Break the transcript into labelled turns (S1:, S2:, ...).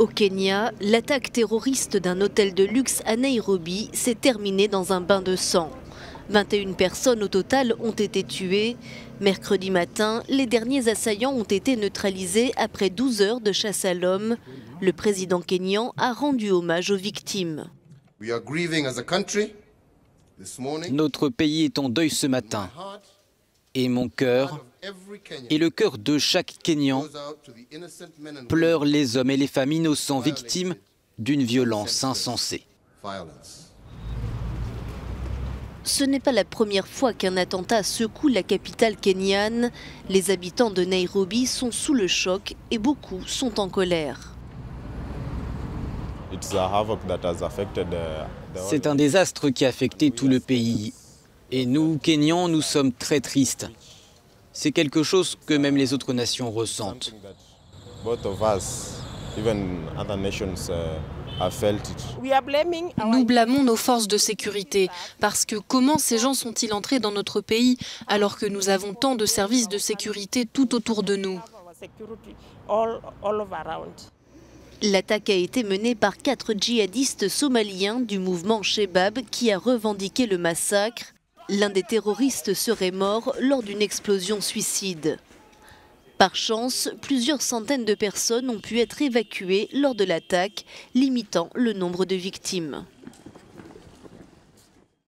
S1: Au Kenya, l'attaque terroriste d'un hôtel de luxe à Nairobi s'est terminée dans un bain de sang. 21 personnes au total ont été tuées. Mercredi matin, les derniers assaillants ont été neutralisés après 12 heures de chasse à l'homme. Le président kényan a rendu hommage aux victimes.
S2: Notre pays est en deuil ce matin. Et mon cœur et le cœur de chaque Kényan pleure les hommes et les femmes innocents victimes d'une violence insensée.
S1: Ce n'est pas la première fois qu'un attentat secoue la capitale kenyane. Les habitants de Nairobi sont sous le choc et beaucoup sont en colère.
S2: C'est un désastre qui a affecté tout le pays. Et nous, Kenyans, nous sommes très tristes. C'est quelque chose que même les autres nations ressentent.
S3: Nous blâmons nos forces de sécurité parce que comment ces gens sont-ils entrés dans notre pays alors que nous avons tant de services de sécurité tout autour de nous?
S1: L'attaque a été menée par quatre djihadistes somaliens du mouvement Shebab qui a revendiqué le massacre. L'un des terroristes serait mort lors d'une explosion suicide. Par chance, plusieurs centaines de personnes ont pu être évacuées lors de l'attaque, limitant le nombre de victimes.